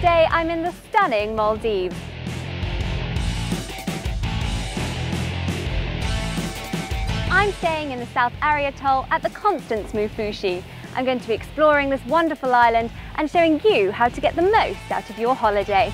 Today I'm in the stunning Maldives. I'm staying in the South Ari Atoll at the Constance Moofushi. I'm going to be exploring this wonderful island and showing you how to get the most out of your holiday.